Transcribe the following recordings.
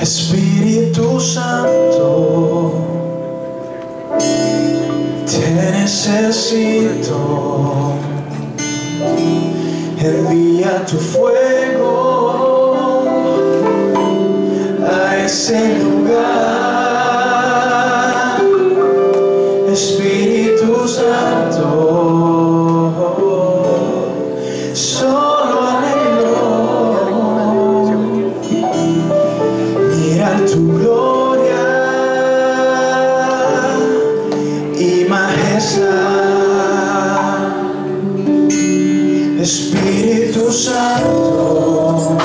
Espíritu Santo, te necesito. Envía tu fuego a ese lugar. Espíritu Santo,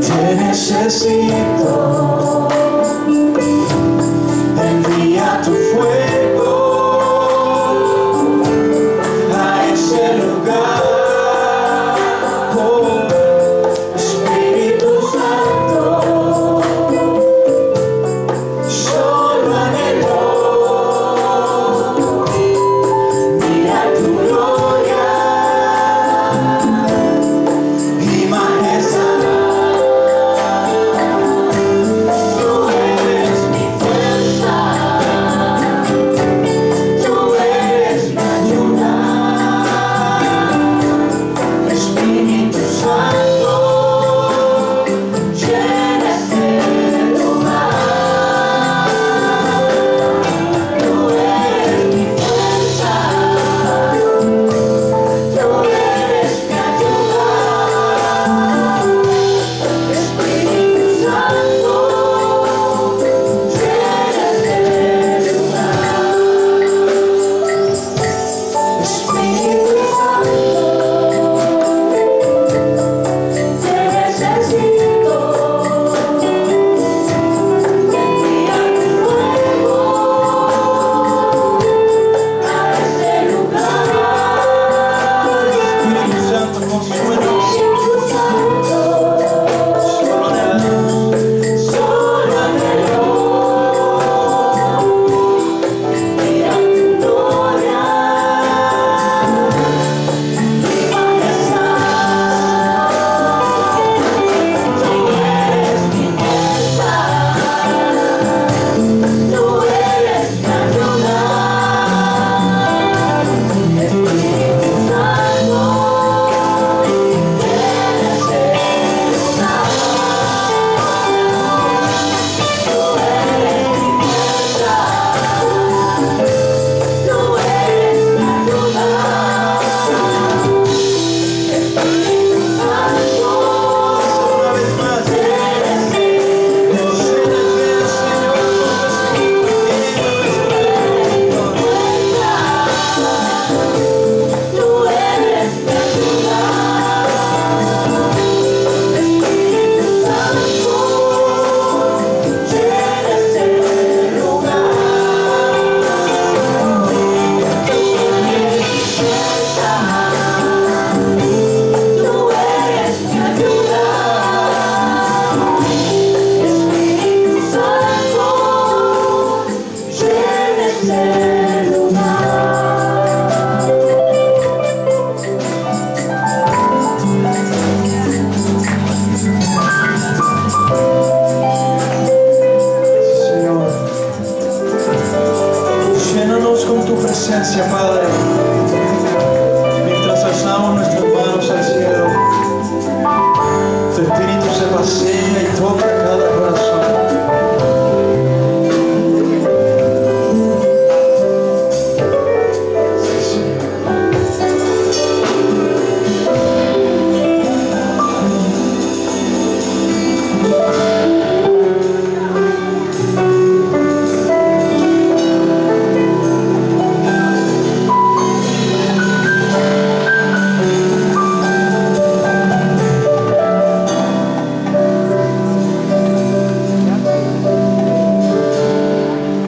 te necesito. mientras alzamos nuestro